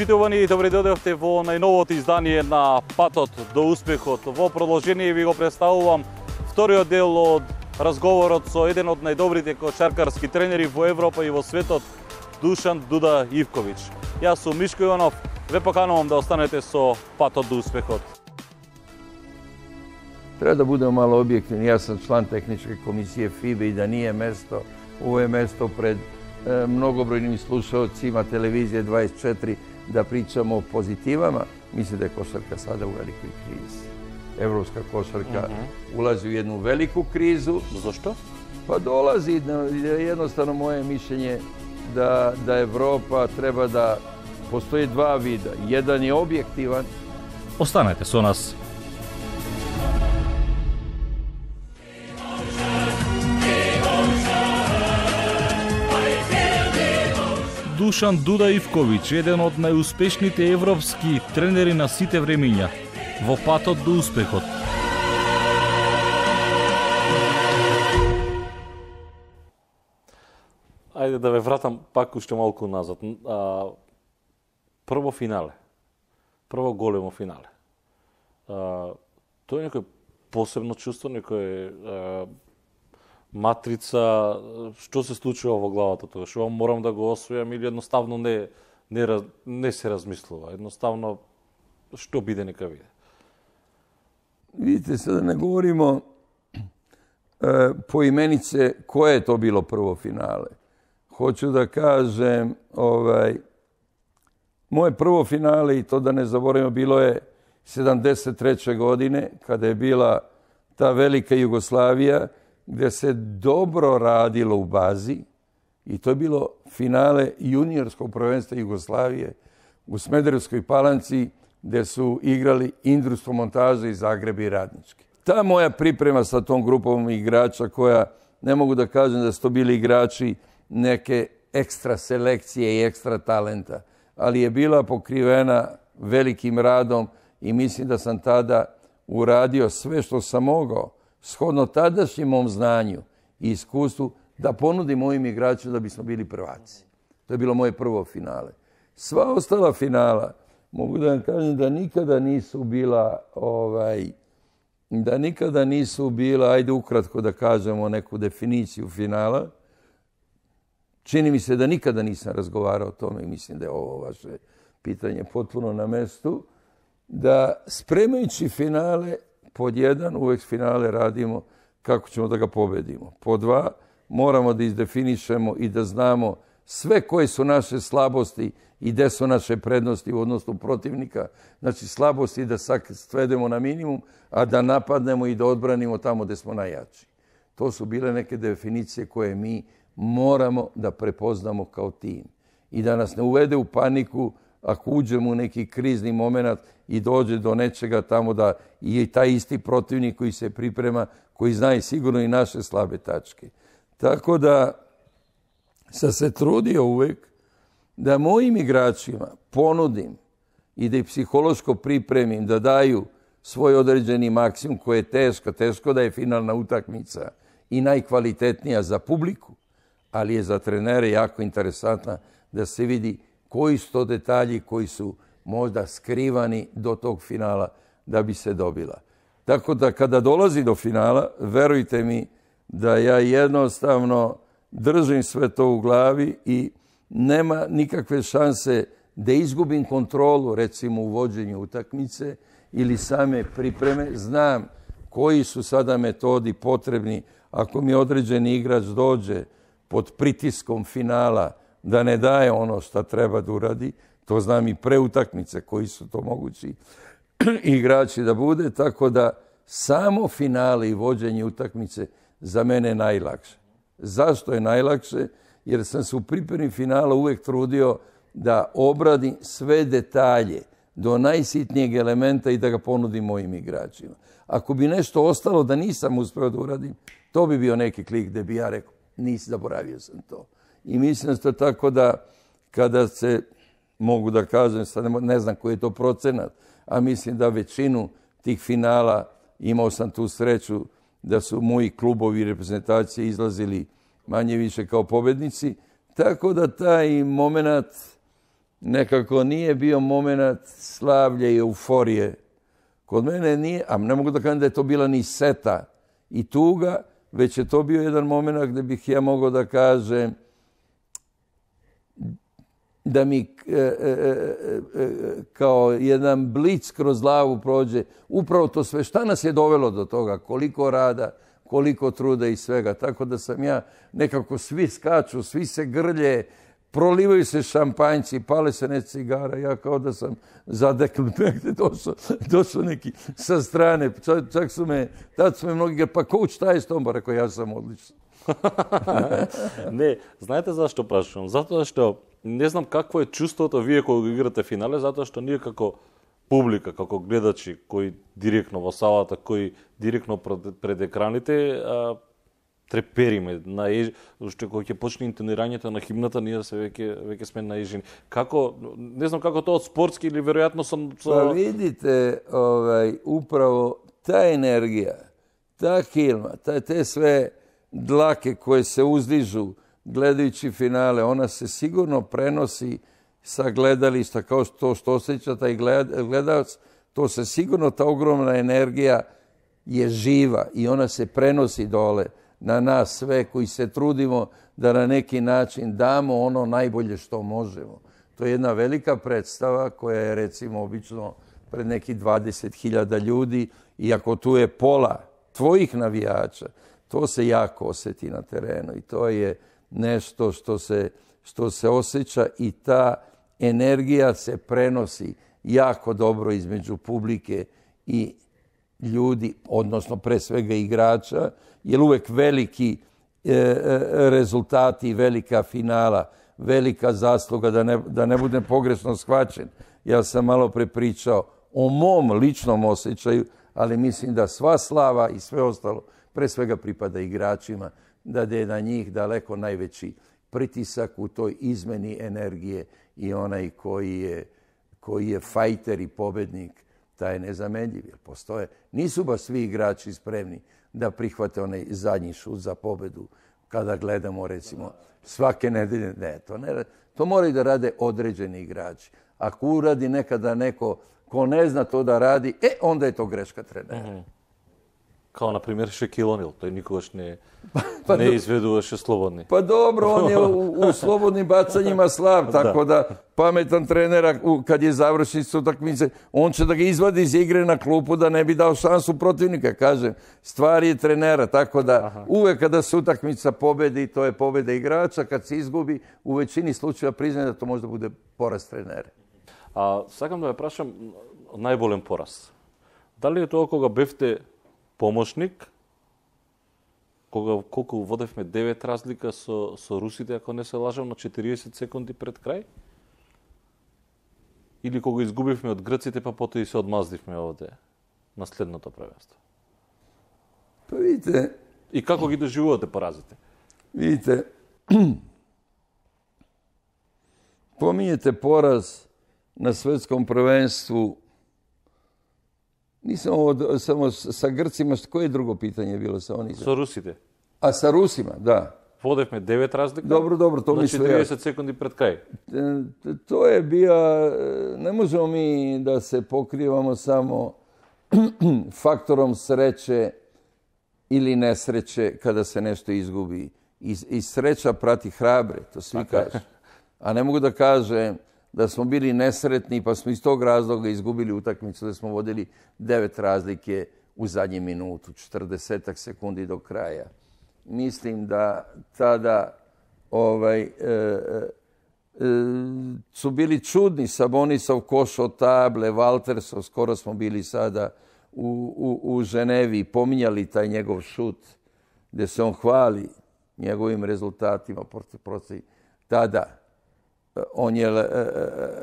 Почитувани, добре дојдовте во најновото издание на Патот до успехот. Во продолжение ви го представувам вториот дел од разговорот со еден од најдобрите кошаркарски тренери во Европа и во светот, Душан Дуда Ивкович. Јас сум Мишко Иванов, ве поканувам да останете со Патот до успехот. Треба да будем мало објективни. Јас сум члан техничка комисија ФИБА и да nije место, ово е место пред многобројни слушаоци, има телевизија 24 da pričamo o pozitivama, mislim da je košarka sada u velikoj krizi. Evropska košarka mhm. ulazi u jednu veliku krizu. Zašto? Pa dolazi, jednostavno moje mišljenje da, da Evropa treba da postoje dva vida. Jedan je objektivan. Ostanete su nas. Душан Дуда Ивковиќ, еден од најуспешните европски тренери на сите времиња, во патот до успехот. Ајде да ве вратам пак уште малку назад. А, прво финале. Прво големо финале. А, тоа е некој посебно чувство, некој а, матрица, што се случува во главата тоа, што морам да го освојам или едноставно не, не, раз- не се размислува, едноставно што биде нека биде. Vidite, sada ne govorimo e, po imenice koje je to bilo prvo finale. Hoću da kažem, ovaj, moje prvo finale, i to da ne zaboravimo, bilo je 73. godine, kada je bila ta velika Jugoslavija, gdje se dobro radilo u bazi, i to je bilo finale juniorskog prvenstva Jugoslavije u Smederevskoj palanci, gdje su igrali Indrustvo montaže iz Zagreba i Radnički. Ta moja priprema sa tom grupom igrača koja, ne mogu da kažem da su to bili igrači neke ekstra selekcije i ekstra talenta, ali je bila pokrivena velikim radom i mislim da sam tada uradio sve što sam mogao, shodno tadašnjem mom znanju i iskustvu, da ponudim mojim igračima da bismo bili prvaci. To je bilo moje prvo finale. Sva ostala finala, mogu da vam kažem da nikada nisu bila ovaj, da nikada nisu bila, ajde ukratko da kažemo neku definiciju finala. Čini mi se da nikada nisam razgovarao o tome i mislim da je ovo vaše pitanje potpuno na mestu. Da spremajući finale, pod jedan, uvek finale radimo kako ćemo da ga pobedimo. Pod dva, moramo da izdefinišemo i da znamo sve koje su naše slabosti i gde su naše prednosti u odnosu protivnika. Znači slabosti da svedemo na minimum, a da napadnemo i da odbranimo tamo gde smo najjači. To su bile neke definicije koje mi moramo da prepoznamo kao tim. I da nas ne uvede u paniku ako uđemo u neki krizni moment i dođe do nečega tamo da i taj isti protivnik koji se priprema, koji zna i sigurno i naše slabe tačke. Tako da sam se trudio uvek da mojim igračima ponudim i da ih psihološko pripremim, da daju svoj određeni maksimum koji je teško, teško da je finalna utakmica i najkvalitetnija za publiku, ali je za trenere jako interesantna da se vidi koji su to detalji koji su možda skrivani do tog finala da bi se dobila. Tako da kada dolazi do finala, verujte mi da ja jednostavno držim sve to u glavi i nema nikakve šanse da izgubim kontrolu, recimo u vođenju utakmice ili same pripreme. Znam koji su sada metodi potrebni ako mi određeni igrač dođe pod pritiskom finala da ne daje ono što treba da uradi, to znam i pre utakmice koji su to mogući igrači da bude, tako da samo finale i vođenje utakmice za mene je najlakše. Zašto je najlakše? Jer sam se u pripremi finala uvek trudio da obradim sve detalje do najsitnijeg elementa i da ga ponudim mojim igračima. Ako bi nešto ostalo da nisam uspeo da uradim, to bi bio neki klik gde bi ja rekao, nisi zaboravio sam to. I mislim da tako da kada se, mogu da kažem, sad ne, znam koji je to procenat, a mislim da većinu tih finala imao sam tu sreću da su moji klubovi i reprezentacije izlazili manje više kao pobednici. Tako da taj moment nekako nije bio moment slavlje i euforije. Kod mene nije, a ne mogu da kažem da je to bila ni seta i tuga, već je to bio jedan moment gdje bih ja mogao da kažem da mi e, e, e, kao jedan blic kroz lavu prođe. Upravo to sve šta nas je dovelo do toga? Koliko rada koliko truda i svega. Tako da sam ja nekako svi skaču svi se grlje prolivaju se šampanjci pale se ne cigara. Ja kao da sam zadekl negdje došao, došao neki sa strane. Čak su me tad su me mnogi pa koč taj je s tom pa rekao ja sam odličan. Ne znate zašto prašam? Zato što не знам какво е чувството вие кога играте финале, затоа што ние како публика, како гледачи кои директно во салата, кои директно пред, пред екраните, а, трепериме на еж... уште кога ќе почне интонирањето на химната, ние се веќе веќе сме наежени. Како не знам како тоа од спортски или веројатно сам Па видите, овај управо та енергија, та хилма, та те све dlake koje se uzdižu gledajući finale, ona se sigurno prenosi sa gledališta kao to što osjeća taj gledalac, to se sigurno, ta ogromna energija je živa i ona se prenosi dole na nas sve koji se trudimo da na neki način damo ono najbolje što možemo. To je jedna velika predstava koja je recimo obično pred nekih 20.000 ljudi i ako tu je pola tvojih navijača, to se jako osjeti na terenu i to je nešto što se, što se osjeća i ta energija se prenosi jako dobro između publike i ljudi, odnosno pre svega igrača, jer uvek veliki e, e, rezultati, velika finala, velika zasluga, da ne, da ne budem pogrešno shvaćen. Ja sam malo prepričao o mom ličnom osjećaju, ali mislim da sva slava i sve ostalo pre svega pripada igračima, da je na njih daleko najveći pritisak u toj izmeni energije i onaj koji je, koji je fajter i pobednik, taj je nezamenljiv. Jer postoje, nisu baš svi igrači spremni da prihvate onaj zadnji šut za pobedu kada gledamo recimo svake nedelje. Ne, to, ne, to moraju da rade određeni igrači. Ako uradi nekada neko ko ne zna to da radi, e, onda je to greška trenera. Kao, na primjer, Šekilonil, to je nikogaš ne, pa, pa, ne izveduješ slobodni. Pa dobro, on je u, u slobodnim bacanjima slav, tako da pametan trener, kad je završnicu utakmice, on će da ga izvadi iz igre na klupu da ne bi dao šansu protivnika, kažem. Stvar je trenera, tako da Aha. uvek kada se utakmica pobedi, to je pobeda igrača, kad se izgubi, u većini slučajeva priznaje da to možda bude poraz trenere. A, sakam da ja prašam najboljem poraz. Da li je to oko ga bifte помошник, кога колку водевме 9 разлика со, со русите, ако не се лажам, на 40 секунди пред крај? Или кога изгубивме од грците, па потоа и се одмаздивме овде на следното првенство? Па видите... И како ги доживувате поразите? Видите, помињете пораз на светском првенству Nisam ovo samo sa Grcima, koje je drugo pitanje bilo sa onih? Sa Rusite. A sa Rusima, da. Vodevme devet razlika. Dobro, dobro, to mi sve... 30 sekundi pred kraj. E, to je bio, ne možemo mi da se pokrivamo samo faktorom sreće ili nesreće kada se nešto izgubi. I, sreća prati hrabre, to svi kažu. A ne mogu da kažem da smo bili nesretni pa smo iz tog razloga izgubili utakmicu da smo vodili devet razlike u zadnji minutu, 40 sekundi do kraja. Mislim da tada ovaj, e, e, e, su bili čudni Sabonisov koš od table, Waltersov, skoro smo bili sada u, u, u Ženevi, pominjali taj njegov šut, gdje se on hvali njegovim rezultatima protiv tada on je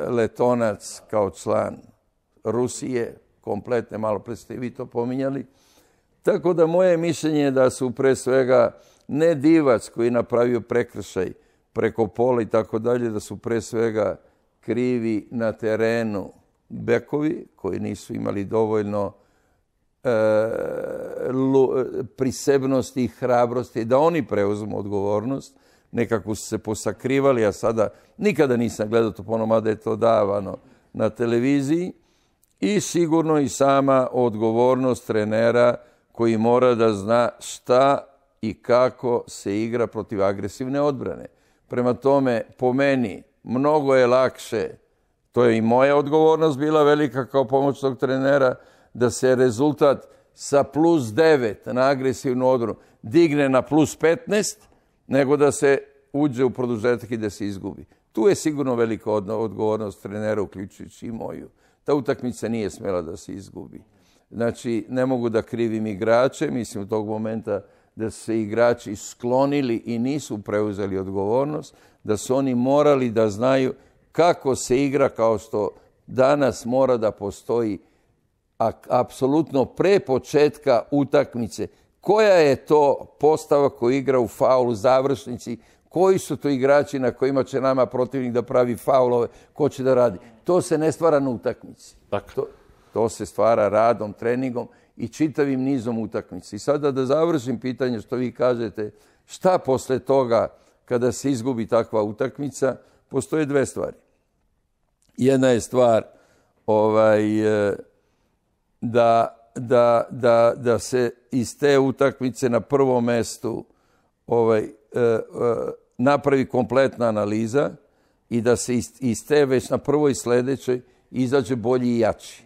letonac kao član Rusije, kompletne, malo pre ste vi to pominjali. Tako da moje mišljenje je da su pre svega ne divac koji je napravio prekršaj preko pola i tako dalje, da su pre svega krivi na terenu bekovi koji nisu imali dovoljno e, prisebnosti i hrabrosti da oni preuzmu odgovornost nekako su se posakrivali, a sada nikada nisam gledao to ponovno, mada je to davano na televiziji. I sigurno i sama odgovornost trenera koji mora da zna šta i kako se igra protiv agresivne odbrane. Prema tome, po meni, mnogo je lakše, to je i moja odgovornost bila velika kao pomoćnog trenera, da se rezultat sa plus 9 na agresivnu odbranu digne na plus 15, nego da se uđe u produžetak i da se izgubi. Tu je sigurno velika odgovornost trenera, uključujući i moju. Ta utakmica nije smjela da se izgubi. Znači, ne mogu da krivim igrače, mislim u tog momenta da su se igrači sklonili i nisu preuzeli odgovornost, da su oni morali da znaju kako se igra kao što danas mora da postoji apsolutno pre početka utakmice. Koja je to postava koja igra u faulu, završnici, koji su to igrači na kojima će nama protivnik da pravi faulove, ko će da radi. To se ne stvara na utakmici. To, to se stvara radom, treningom i čitavim nizom utakmice. I sada da završim pitanje što vi kažete, šta posle toga kada se izgubi takva utakmica, postoje dve stvari. Jedna je stvar ovaj, e, da, da, da, da se iz te utakmice na prvom mestu ovaj, e, e, napravi kompletna analiza i da se iz, te već na prvoj sljedećoj izađe bolji i jači.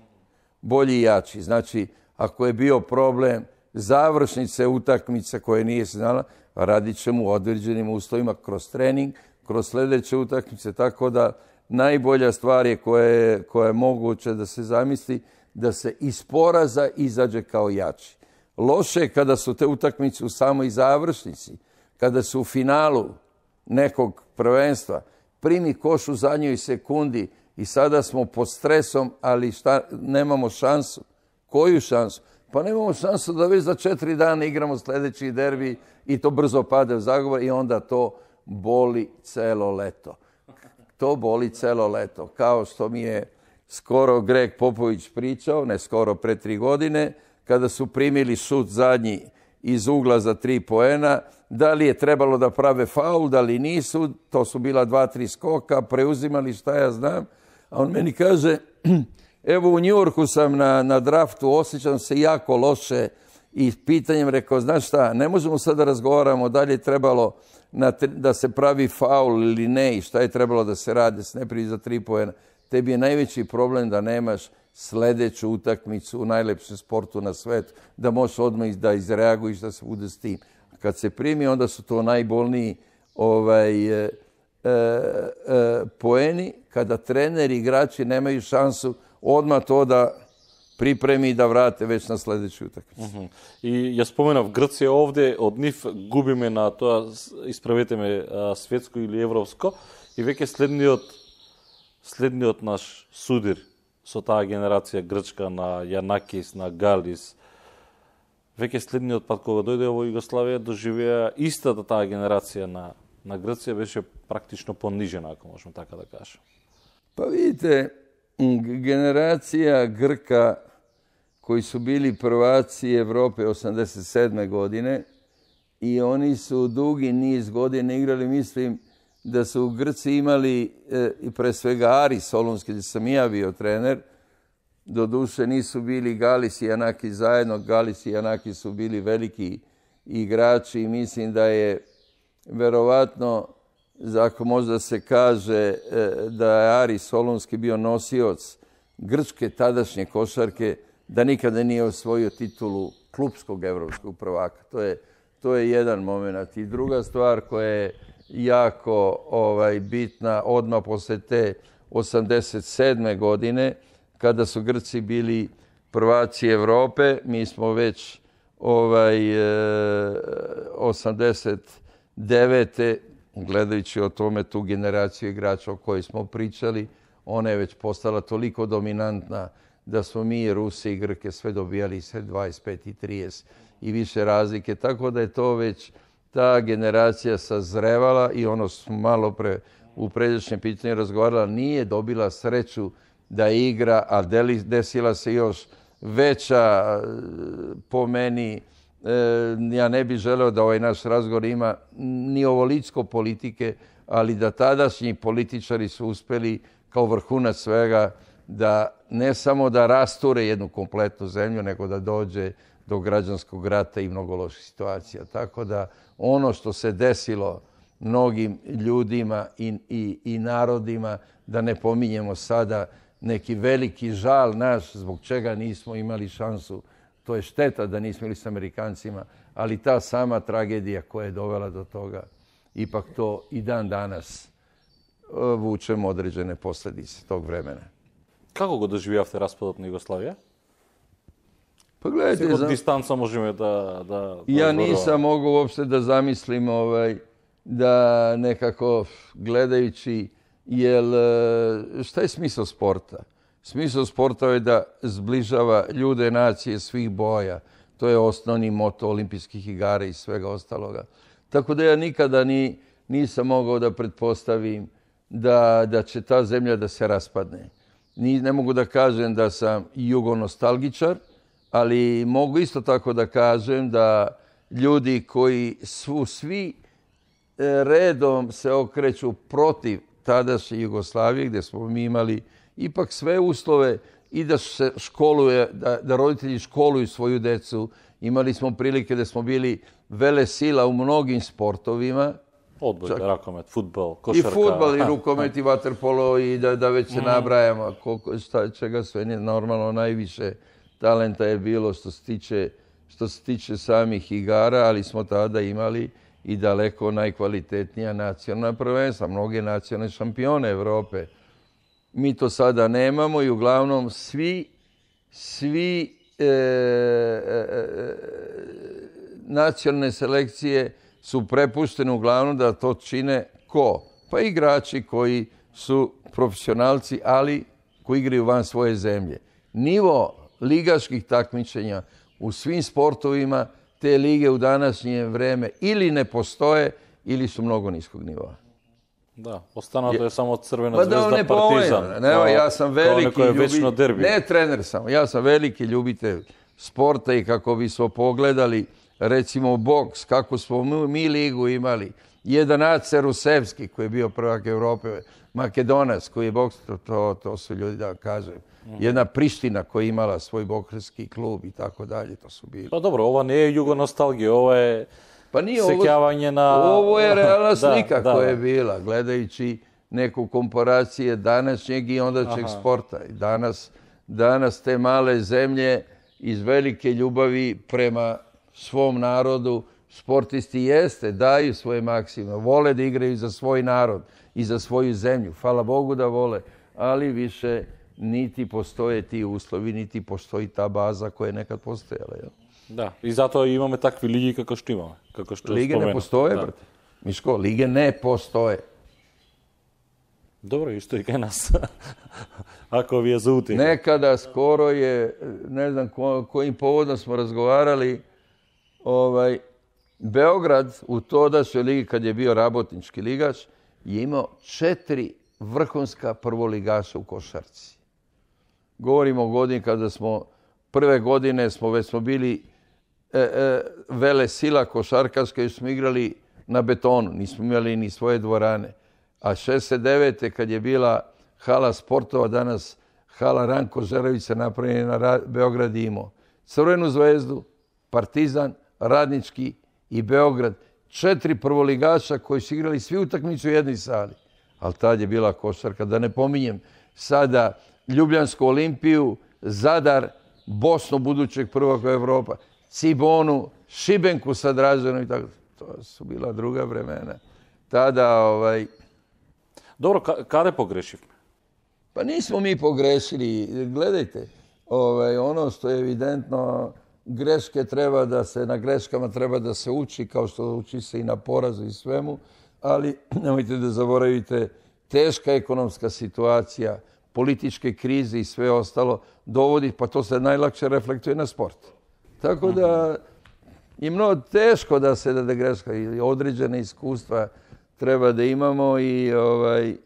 Bolji i jači. Znači, ako je bio problem završnice utakmice koje nije se znala, radit ćemo u određenim uslovima kroz trening, kroz sljedeće utakmice, tako da najbolja stvar je koja je, koja je moguće da se zamisli da se iz poraza izađe kao jači. Loše je kada su te utakmice u samoj završnici, kada su u finalu nekog prvenstva, primi koš u zadnjoj sekundi i sada smo pod stresom, ali šta, nemamo šansu. Koju šansu? Pa nemamo šansu da već za četiri dana igramo sljedeći derbi i to brzo pade u zagovor i onda to boli celo leto. To boli celo leto. Kao što mi je skoro Greg Popović pričao, ne skoro pre tri godine, kada su primili šut zadnji iz ugla za tri poena, da li je trebalo da prave faul, da li nisu, to su bila dva, tri skoka, preuzimali šta ja znam, a on meni kaže, evo u Njurku sam na, na draftu, osjećam se jako loše i pitanjem rekao, znaš šta, ne možemo sad da razgovaramo da li je trebalo da se pravi faul ili ne i šta je trebalo da se radi, s ne za tri pojena. Tebi je najveći problem da nemaš sljedeću utakmicu u najlepšem sportu na svijetu, da možeš odmah da izreaguješ, da se bude s tim. Kad se primi, onda su to najbolniji ovaj, e, e, e, poeni, kada treneri igrači nemaju šansu odmah to da pripremi i da vrate već na sljedeću utakmicu. Uh I ja spomenav Grcija ovdje, od njih gubime na to, ispravite me, svjetsko ili evropsko, i već sledniot, следниот наш судир со таа генерација грчка на Јанакис, на Галис, веќе следниот пат кога дојде во Југославија доживеа истата таа генерација на, на Грција беше практично понижена, ако можем така да кажем. Па видите, генерација Грка кои су били прваци Европе 87. године и они су дуги низ година играли, мислим, da su Grci imali, e, i pre svega Ari Solunski, gdje sam ja bio trener, doduše nisu bili Galis i Anaki zajedno, Galis i Anaki su bili veliki igrači i mislim da je verovatno, ako možda se kaže e, da je Ari Solunski bio nosioc grčke tadašnje košarke, da nikada nije osvojio titulu klubskog evropskog prvaka. To je, to je jedan moment. I druga stvar koja je jako ovaj, bitna odmah posle te 87. godine, kada su Grci bili prvaci Europe, mi smo već ovaj, 89. E, gledajući o tome tu generaciju igrača o kojoj smo pričali, ona je već postala toliko dominantna da smo mi Rusi i Grke sve dobijali sve 25 i 30 i više razlike. Tako da je to već ta generacija sazrevala i ono smo malo pre u pređašnjem pitanju razgovarala, nije dobila sreću da igra, a desila se još veća po meni. Ja ne bih želeo da ovaj naš razgovor ima ni ovolicko politike, ali da tadašnji političari su uspjeli kao vrhunac svega da ne samo da rasture jednu kompletnu zemlju, nego da dođe do građanskog rata i mnogo loših situacija. Tako da ono što se desilo mnogim ljudima i, i, i narodima, da ne pominjemo sada neki veliki žal naš zbog čega nismo imali šansu, to je šteta da nismo imali s Amerikancima, ali ta sama tragedija koja je dovela do toga, ipak to i dan danas e, vučemo određene posljedice tog vremena. Kako go doživljavate raspadom Jugoslavije? Pa gledajte, Od distanca možemo da... da ja nisam mogao uopšte da zamislim ovaj, da nekako gledajući, jel, e, šta je smisao sporta? Smisao sporta je da zbližava ljude, nacije svih boja. To je osnovni moto olimpijskih igara i svega ostaloga. Tako da ja nikada ni, nisam mogao da pretpostavim da, da će ta zemlja da se raspadne. Ni, ne mogu da kažem da sam jugonostalgičar, ali mogu isto tako da kažem da ljudi koji su svi e, redom se okreću protiv tadašnje Jugoslavije, gdje smo mi imali ipak sve uslove i da se školuje, da, da roditelji školuju svoju decu. Imali smo prilike da smo bili vele sila u mnogim sportovima. Odboj, rakomet, futbol, košarka. I futbol, i rukomet, i vaterpolo, i da, da već se mm. nabrajamo koliko, šta, čega sve nije normalno najviše talenta je bilo što se tiče, što se tiče samih igara, ali smo tada imali i daleko najkvalitetnija nacionalna prvenstva, mnoge nacionalne šampione Evrope. Mi to sada nemamo i uglavnom svi, svi e, e, e, nacionalne selekcije su prepuštene uglavnom da to čine ko? Pa igrači koji su profesionalci, ali koji igraju van svoje zemlje. Nivo ligaških takmičenja u svim sportovima te lige u današnje vreme ili ne postoje ili su mnogo niskog nivoa. Da, ostanato je samo Crvena pa zvezda ne Partizan. Ne, ja sam veliki ljubitelj. Ne trener samo, ja sam veliki ljubitelj sporta i kako bismo pogledali recimo boks, kako smo mi, ligu imali. Jedan Acer Rusevski koji je bio prvak Europe, Makedonac koji je boks, to, to su ljudi da kažem jedna Priština koja je imala svoj bokarski klub i tako dalje, to su bili. Pa dobro, ovo nije jugonostalgija, ovo je pa nije sekjavanje na... Ovo je realna slika koja je bila, gledajući neku komparacije današnjeg i ondašnjeg sporta. I danas, danas te male zemlje iz velike ljubavi prema svom narodu, sportisti jeste, daju svoje maksime, vole da igraju za svoj narod i za svoju zemlju. Hvala Bogu da vole, ali više niti postoje ti uslovi, niti postoji ta baza koja je nekad postojala. Jel? Da, i zato imamo takve ligi kako što imamo. Kako što lige ne postoje, da. brate. Miško, lige ne postoje. Dobro, isto i kaj nas. Ako vi je zuti. Nekada skoro je, ne znam ko, kojim povodom smo razgovarali, ovaj, Beograd u Todašoj ligi, kad je bio rabotnički ligaš, je imao četiri vrhunska prvoligaša u košarci. Govorimo o godini kada smo, prve godine smo već smo bili e, e, vele sila košarkarska i smo igrali na betonu, nismo imali ni svoje dvorane. A 69. kad je bila hala sportova, danas hala Ranko Žerovića napravljena na Beograd imao. Crvenu zvezdu, Partizan, Radnički i Beograd. Četiri prvoligaša koji su igrali svi utakmicu u jednoj sali. Ali tad je bila košarka. Da ne pominjem sada Ljubljansku olimpiju, Zadar, Bosnu budućeg prvog Evropa, Cibonu, Šibenku sa Draženom i tako. To su bila druga vremena. Tada, ovaj... Dobro, kada pogreši? Pa nismo mi pogrešili. Gledajte, ovaj, ono što je evidentno, greške treba da se, na greškama treba da se uči, kao što uči se i na porazu i svemu, ali nemojte da zaboravite, teška ekonomska situacija, političke krize i sve ostalo dovodi, pa to se najlakše reflektuje na sport. Tako da je mnogo teško da se da greška i određene iskustva treba da imamo i ovaj,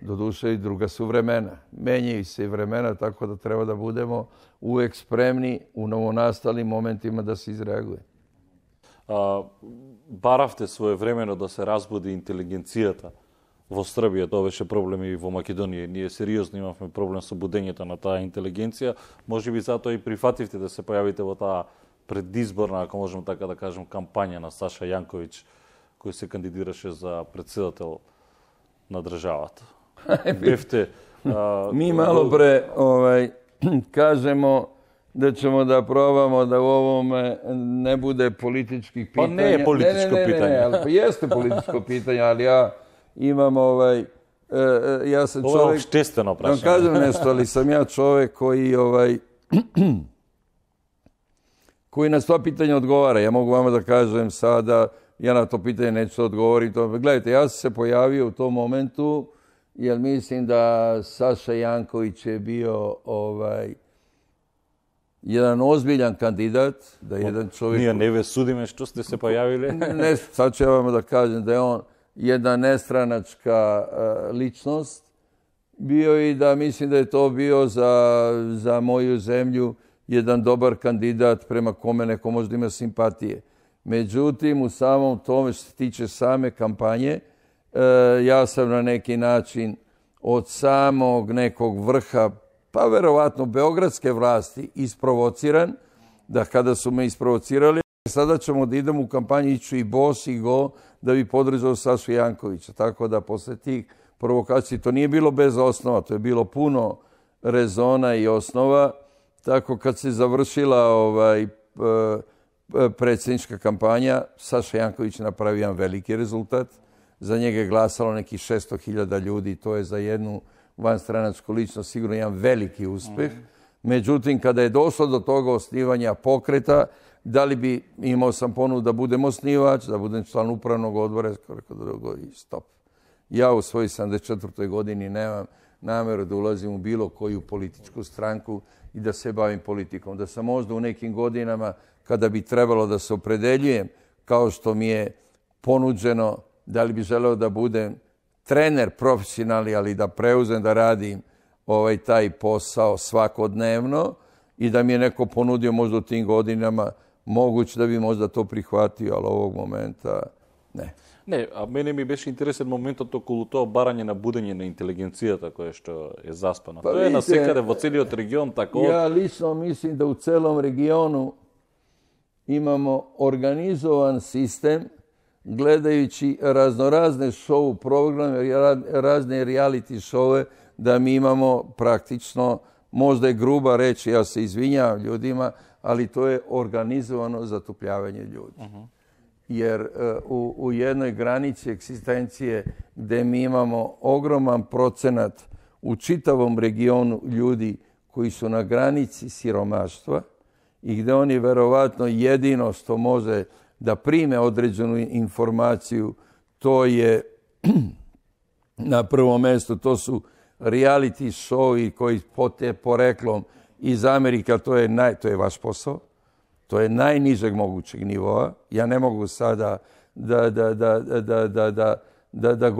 doduše i druga su vremena. Menjaju se i vremena, tako da treba da budemo uvek spremni u novonastalim momentima da se izreaguje. а, баравте своевремено да се разбуди интелигенцијата Во Србија, тоа беше проблем и во Македонија. Ние сериозно имавме проблем со будењето на таа интелигенција. Може би затоа и прифативте да се појавите во таа предизборна, ако можеме така да кажем, кампања на Саша Јанковиќ, кој се кандидираше за председател на државата. Бевте... А, Ми мало пре овај, кажемо да da u ovome ne bude političkih pitanja. Pa ne je političko ne, ne, ne, pitanje. Ne, ali, pa jeste političko pitanje, ali ja imam ovaj, e, e, ja sam Ovo čovjek... Ovo je vam kažem nešto, ali sam ja čovjek koji ovaj, koji na sva pitanja odgovara. Ja mogu vama da kažem sada, ja na to pitanje neću odgovoriti. Gledajte, ja sam se pojavio u tom momentu, jer mislim da Saša Janković je bio ovaj, jedan ozbiljan kandidat, da jedan čovjek... Nije, ne ve, što ste se pojavili. ne, sad ću ja vam da kažem da je on jedna nestranačka e, ličnost bio i da mislim da je to bio za, za moju zemlju jedan dobar kandidat prema kome neko možda ima simpatije. Međutim, u samom tome što se tiče same kampanje, e, ja sam na neki način od samog nekog vrha, pa verovatno beogradske vlasti, isprovociran, da kada su me isprovocirali, sada ćemo da idemo u kampanju, iću i bos i go, da bi podržao Sašu Jankovića. Tako da posle tih provokacija, to nije bilo bez osnova, to je bilo puno rezona i osnova. Tako kad se završila ovaj, predsjednička kampanja, Saša Janković napravio jedan veliki rezultat. Za njega je glasalo nekih 600.000 ljudi, to je za jednu vanstranačku ličnost sigurno jedan veliki uspeh. Međutim, kada je došlo do toga osnivanja pokreta, da li bi imao sam ponudu da budem osnivač, da budem član upravnog odbora, rekao i stop. Ja u svojoj 74. godini nemam nameru da ulazim u bilo koju političku stranku i da se bavim politikom. Da sam možda u nekim godinama kada bi trebalo da se opredeljujem, kao što mi je ponuđeno, da li bi želeo da budem trener profesionalni, ali da preuzem da radim ovaj taj posao svakodnevno i da mi je neko ponudio možda u tim godinama могуќе да би може да тоа прихвати, ало овог момента не. Не, а мене ми беше интересен моментот околу тоа барање на будење на интелигенцијата која што е заспана. Па, тоа е на секаде во целиот регион тако. Ја лично мислам да у целом региону имамо организован систем гледајќи разноразни шоу програми, разни реалити шоуе, да ми имамо практично, можда е груба речи, а се извинјавам луѓима, ali to je organizovano zatupljavanje ljudi. Jer e, u, u jednoj granici eksistencije gde mi imamo ogroman procenat u čitavom regionu ljudi koji su na granici siromaštva i gde oni verovatno jedino što može da prime određenu informaciju, to je na prvom mestu, to su reality show koji pote poreklom iz Amerike, to je, naj, to je vaš posao, to je najnižeg mogućeg nivoa. Ja ne mogu sada da, da, da, da, da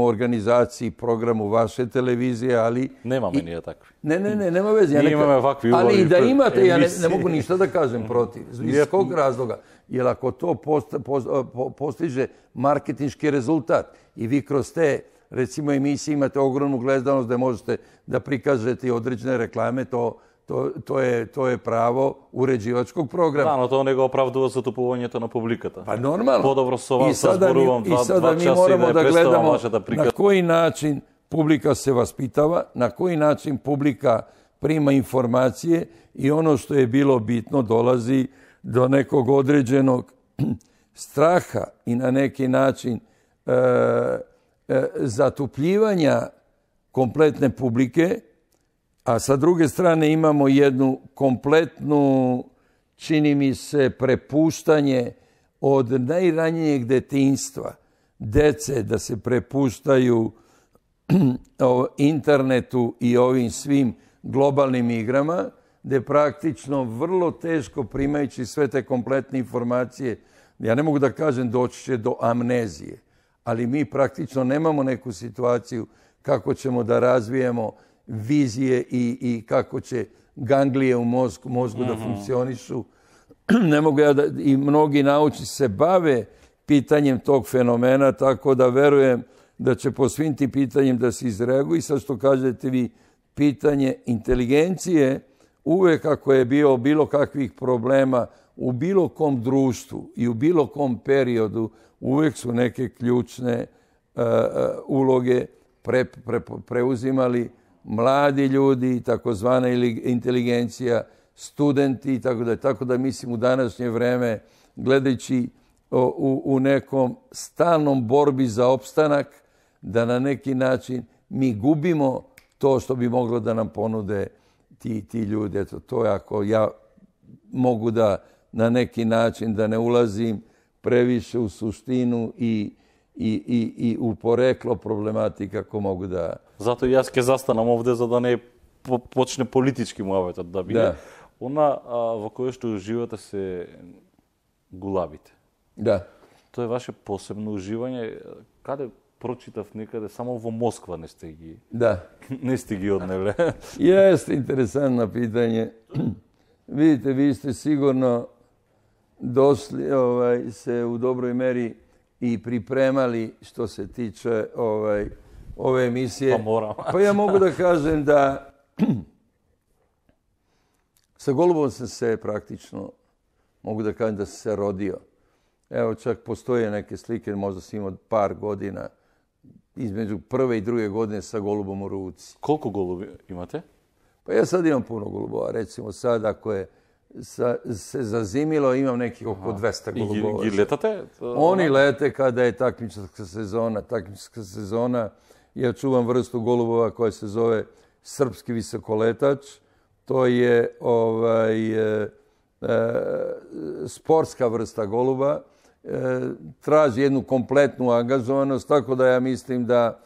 o organizaciji, programu vaše televizije, ali... Nema meni ja takvi. Ne, ne, ne, nema veze. Ja neka, ali i da imate, ja ne, mogu ništa da kažem protiv. Iz kog razloga? Jer ako to post, postiže marketinški rezultat i vi kroz te recimo emisije imate ogromnu gledanost da možete da prikažete određene reklame, to То, то, е, то е право уреđивачког програма. Да, но тоа не го оправдува за тупувањето на публиката. Па нормално. Подобро со вас се зборувам два, и сада часа мораме да, да гледамо вашата на кој начин публика се воспитава, на кој начин публика прима информације и оно што е било битно долази до некој одреđеног страха и на неки начин е, е, затупљивања комплетне публике, a sa druge strane imamo jednu kompletnu, čini mi se, prepuštanje od najranjijeg detinjstva, dece da se prepuštaju internetu i ovim svim globalnim igrama, gde praktično vrlo teško primajući sve te kompletne informacije, ja ne mogu da kažem doći će do amnezije, ali mi praktično nemamo neku situaciju kako ćemo da razvijemo vizije i, i kako će ganglije u mozgu, mozgu da funkcionišu. Ne mogu ja da, i mnogi nauči se bave pitanjem tog fenomena, tako da verujem da će po svim ti pitanjem da se izreaguju i sad što kažete vi, pitanje inteligencije, uvek ako je bio bilo kakvih problema u bilo kom društvu i u bilo kom periodu, uvek su neke ključne uh, uloge pre, pre, preuzimali mladi ljudi, takozvana inteligencija, studenti i tako da Tako da mislim u današnje vreme, gledajući u, u nekom stalnom borbi za opstanak, da na neki način mi gubimo to što bi moglo da nam ponude ti, ti ljudi. Eto, to je ako ja mogu da na neki način da ne ulazim previše u suštinu i, i, i, i u poreklo problematika ako mogu da... I јас ќе застанам овде за да не почне политички муаветот да биде. Да. Она а, во која што уживате се гулабите. Да. Тоа е ваше посебно уживање. Каде прочитав некаде, само во Москва не сте ги... Да. Не сте ги однеле. Jeste interesantno pitanje. Vidite, vi ste sigurno došli ovaj, se u dobroj meri i pripremali što se tiče ovaj, ove emisije. Pa moram. Pa ja mogu da kažem da sa Golubom sam se praktično, mogu da kažem da sam se rodio. Evo čak postoje neke slike, možda sam imao par godina, između prve i druge godine sa golubom u ruci. Koliko golubi imate? Pa ja sad imam puno golubova. Recimo sad ako je sa, se zazimilo, imam nekih oko 200 golubova. I, i letate? Oni lete kada je takmičarska sezona. Takmičarska sezona, ja čuvam vrstu golubova koja se zove srpski visokoletač. To je ovaj, e, e, sportska vrsta goluba E, traži jednu kompletnu angažovanost, tako da ja mislim da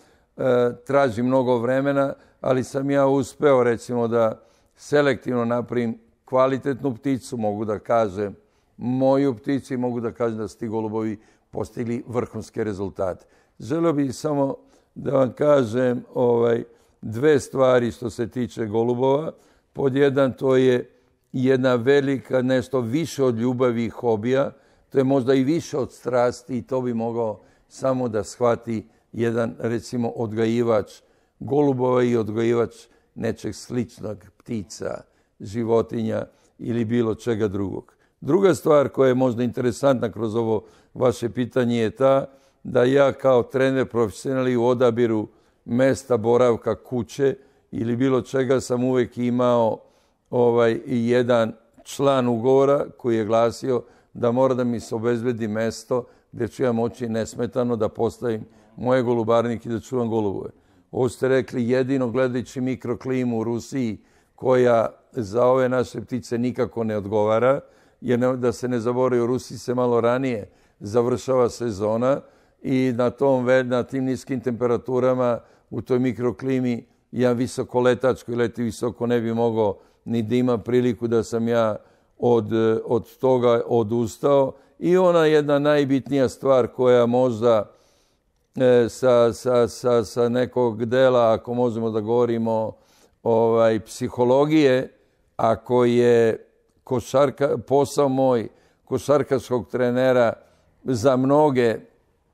traži mnogo vremena, ali sam ja uspeo recimo da selektivno napravim kvalitetnu pticu, mogu da kažem moju pticu i mogu da kažem da su ti golubovi postigli vrhunske rezultate. Želeo bih samo da vam kažem ovaj, dve stvari što se tiče golubova. Pod jedan, to je jedna velika, nešto više od ljubavi i hobija, to je možda i više od strasti i to bi mogao samo da shvati jedan, recimo, odgajivač golubova i odgajivač nečeg sličnog ptica, životinja ili bilo čega drugog. Druga stvar koja je možda interesantna kroz ovo vaše pitanje je ta da ja kao trener profesionalni u odabiru mesta boravka kuće ili bilo čega sam uvek imao ovaj jedan član ugovora koji je glasio da mora da mi se obezbedi mesto gdje ću ja moći nesmetano da postavim moje golubarnike i da čuvam golubove. Ovo ste rekli jedino gledajući mikroklimu u Rusiji koja za ove naše ptice nikako ne odgovara, jer da se ne zaboravi u Rusiji se malo ranije završava sezona i na, tom, na tim niskim temperaturama u toj mikroklimi ja visoko letač koji leti visoko ne bi mogao ni da ima priliku da sam ja od, od toga odustao. I ona jedna najbitnija stvar koja možda e, sa, sa, sa, sa nekog dela, ako možemo da govorimo ovaj, psihologije, ako je košarka, posao moj košarkaškog trenera za mnoge,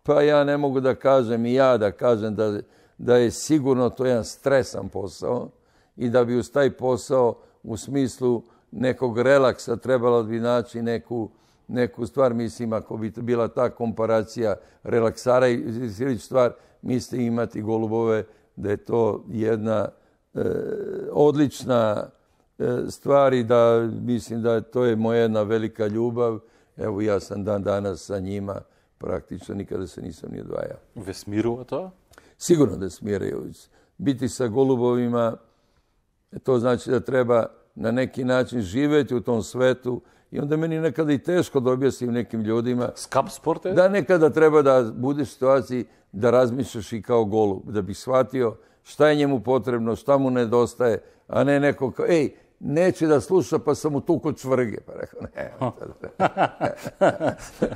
pa ja ne mogu da kažem i ja da kažem da, da je sigurno to jedan stresan posao i da bi uz taj posao u smislu nekog relaksa trebalo bi naći neku, neku stvar. Mislim, ako bi bila ta komparacija relaksara i stvar, mislite imati golubove da je to jedna e, odlična e, stvar i da mislim da to je moja jedna velika ljubav. Evo ja sam dan danas sa njima, praktično nikada se nisam ni odvajao. Vesmirova to? Sigurno da smiraju. Biti sa golubovima, to znači da treba na neki način živjeti u tom svetu i onda meni nekada i teško da objasnim nekim ljudima. Skap sporte? Da nekada treba da budeš u situaciji da razmišljaš i kao golub, da bi shvatio šta je njemu potrebno, šta mu nedostaje, a ne neko kao, ej, neće da sluša, pa sam mu tu kod čvrge. Pa rekao, ne,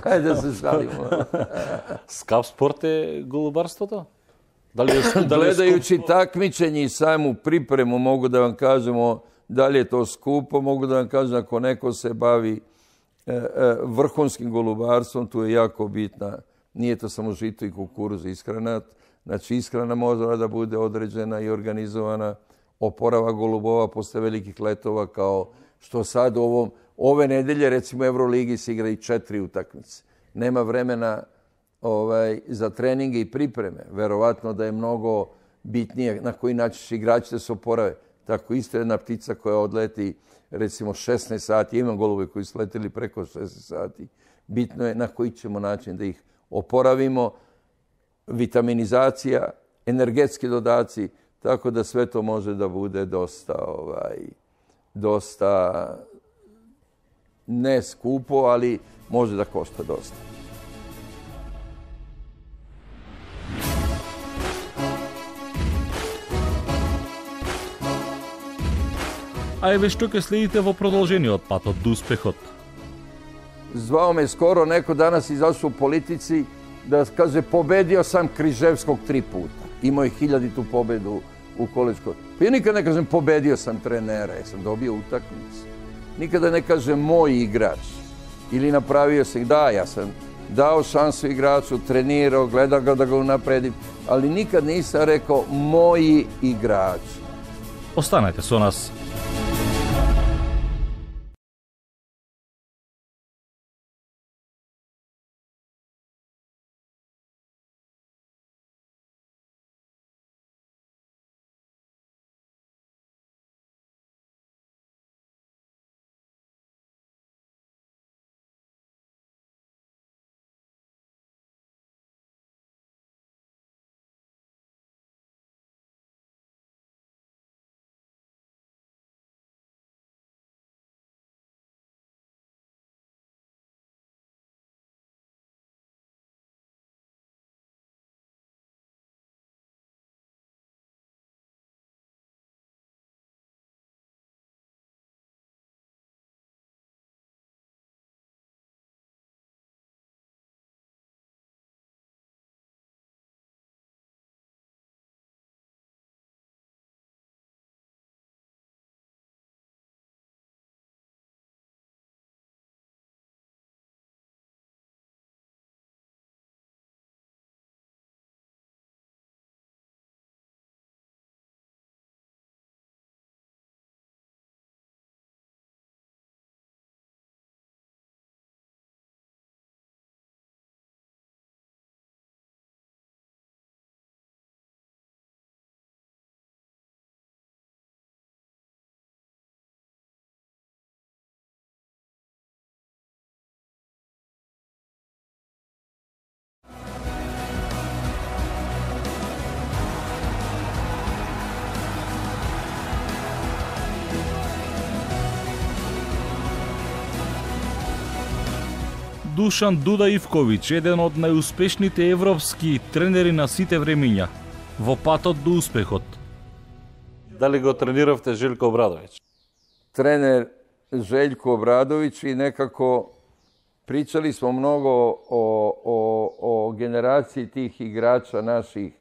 hajde da se šalimo. Skap sport je golubarstvo Da li je, da li je Gledajući takmičenje i samu pripremu, mogu da vam kažemo, da li je to skupo, mogu da vam kažem, ako neko se bavi e, e, vrhunskim golubarstvom, tu je jako bitna, nije to samo žito i kukuruz ishrana, znači ishrana mora da bude određena i organizovana, oporava golubova posle velikih letova kao što sad ovom, ove nedelje recimo Euroligi se igra i četiri utakmice. Nema vremena ovaj, za treninge i pripreme. Verovatno da je mnogo bitnije na koji način će igrači da se oporave. Tako isto jedna ptica koja odleti recimo 16 sati, imam golube koji su letili preko 16 sati, bitno je na koji ćemo način da ih oporavimo, vitaminizacija, energetski dodaci, Така да свето може да биде доста овај доста не скупо, али може да кошта доста. А еве што ќе следите во продолжениот патот до успехот. Звао ме скоро некој данас изашол политици да каже победио сам Крижевског три пута. Имај ту победу u koleđu. Pa ja nikad ne kažem pobedio sam trenera, jesam dobio utakmicu. Nikada ne kažem moj igrač. Ili napravio se, da, ja sam dao šansu igraču, trenirao, gledao ga da ga unapredim, ali nikad nisam rekao moji igrač. Ostanajte s nas Душан Дуда Ивковиќ, еден од најуспешните европски тренери на сите времиња, во патот до успехот. Дали го трениравте Желко Обрадовиќ? Тренер Željko Obradović i nekako pričali smo mnogo o, o, o generaciji tih igrača naših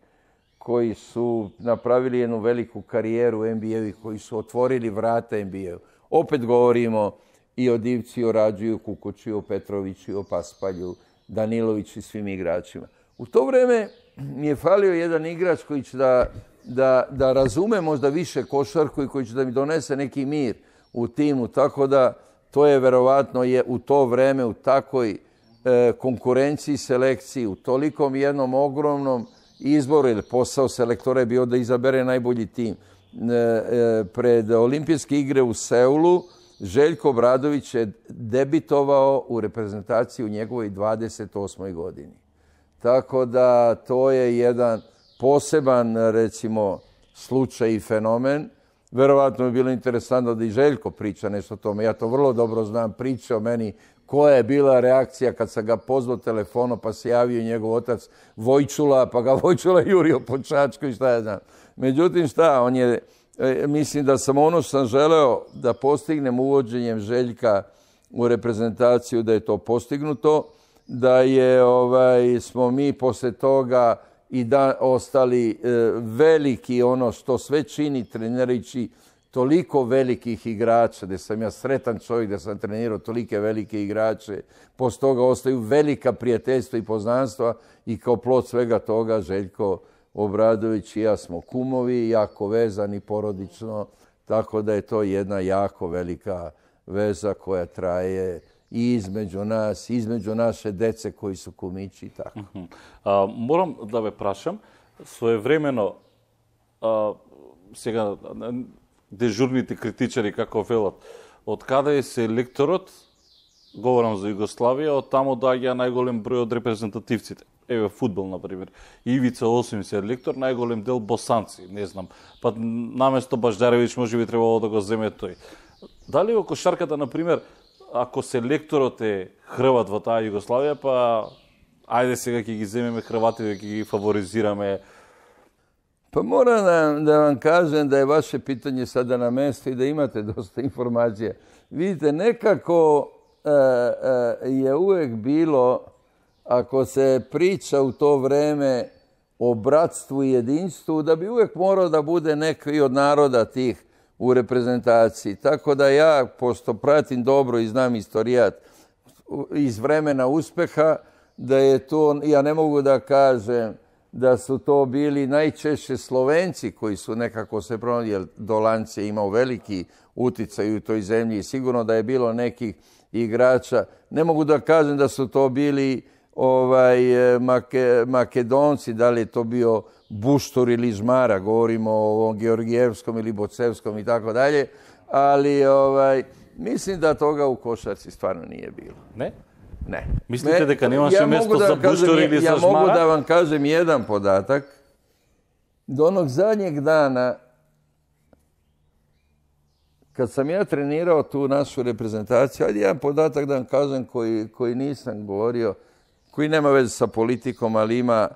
koji su napravili jednu veliku karijeru u NBA-u i koji su otvorili vrata NBA-u. Opet govorimo i o Divci, o Rađuju, Kukočiju, o Petroviću, o Paspalju, Daniloviću i svim igračima. U to vreme mi je falio jedan igrač koji će da, da, da razume možda više košarku i koji će da mi donese neki mir u timu, tako da to je verovatno je u to vreme u takoj e, konkurenciji, selekciji, u tolikom jednom ogromnom izboru ili posao selektora je bio da izabere najbolji tim. E, e, pred olimpijske igre u Seulu, Željko Obradović je debitovao u reprezentaciji u njegovoj 28. godini. Tako da to je jedan poseban, recimo, slučaj i fenomen. Verovatno je bilo interesantno da i Željko priča nešto o tome. Ja to vrlo dobro znam, priča o meni koja je bila reakcija kad sam ga pozvao telefonom pa se javio njegov otac Vojčula, pa ga Vojčula jurio po čačku i šta ja znam. Međutim, šta, on je mislim da sam ono sam želeo da postignem uvođenjem Željka u reprezentaciju, da je to postignuto, da je ovaj, smo mi posle toga i da ostali e, veliki ono što sve čini trenerići toliko velikih igrača, da sam ja sretan čovjek da sam trenirao tolike velike igrače, poslije toga ostaju velika prijateljstva i poznanstva i kao plod svega toga Željko Obradović i ja smo kumovi, jako vezani porodično, tako da je to jedna jako velika veza koja traje i između nas, između naše dece koji su kumići i tako. Mhm. морам да ве прашам, своевремено а, сега дежурните критичари како велат, од каде е селекторот, говорам за Југославија, од таму доаѓа најголем број од репрезентативците. Еве фудбал на пример. Ивица Осим селектор, најголем дел босанци, не знам. Па наместо Баждаревич може би требало да го земе тој. Дали во кошарката на пример, ако селекторот е Хрват во таа Југославија, па ајде сега ќе ги земеме Хрватите, ќе да ги фаворизираме, па мора да da vam kažem da je vaše на место и mjestu имате доста imate dosta некако е nekako е, е, je uvijek bilo, ako se priča u to vreme o bratstvu i jedinstvu, da bi uvijek morao da bude neki od naroda tih u reprezentaciji. Tako da ja, pošto pratim dobro i znam istorijat iz vremena uspjeha, da je to, ja ne mogu da kažem da su to bili najčešće Slovenci koji su nekako se pronađi, jer Dolanc je imao veliki uticaj u toj zemlji i sigurno da je bilo nekih igrača. Ne mogu da kažem da su to bili ovaj, Makedonci, da li je to bio Buštor ili Žmara, govorimo o ovom Georgijevskom ili Bocevskom i tako dalje, ali ovaj, mislim da toga u košarci stvarno nije bilo. Ne? Ne. Mislite da nemaše ja mesto za Buštor ili Ja mogu da vam kažem jedan podatak. Do onog zadnjeg dana, kad sam ja trenirao tu našu reprezentaciju, ajde jedan podatak da vam kažem koji, koji nisam govorio, koji nema veze sa politikom, ali ima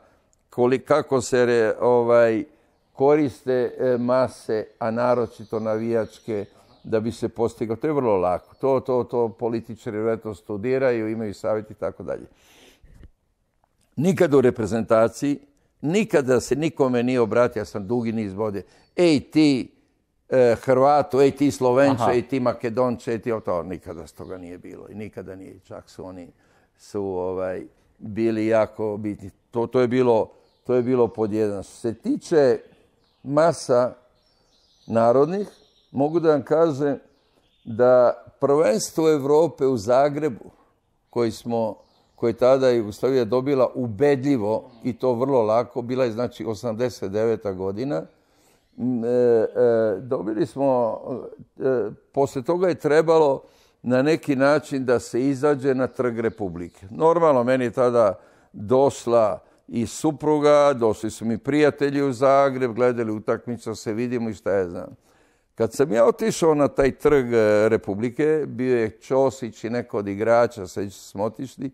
kako se ovaj, koriste e, mase, a naročito navijačke, da bi se postigao. To je vrlo lako. To, to, to političari vjerojatno studiraju, imaju savjet i tako dalje. Nikada u reprezentaciji, nikada se nikome nije obratio, ja sam dugi niz vode, ej ti e, Hrvatu, ej ti Slovenče, ej ti Makedonče, ej ti to, nikada s toga nije bilo i nikada nije, čak su oni su ovaj, bili jako bitni. To, to, je bilo, to je bilo pod jedan. Što se tiče masa narodnih, mogu da vam kažem da prvenstvo Europe u Zagrebu, koji smo koje je tada Jugoslavija dobila ubedljivo i to vrlo lako, bila je znači 89. godina, e, e, dobili smo, e, poslije toga je trebalo na neki način da se izađe na trg Republike. Normalno, meni je tada došla i supruga, došli su mi prijatelji u Zagreb, gledali utakmicu, se vidimo i šta ja znam. Kad sam ja otišao na taj trg e, Republike, bio je Ćosić i neko od igrača, sad smo otišli,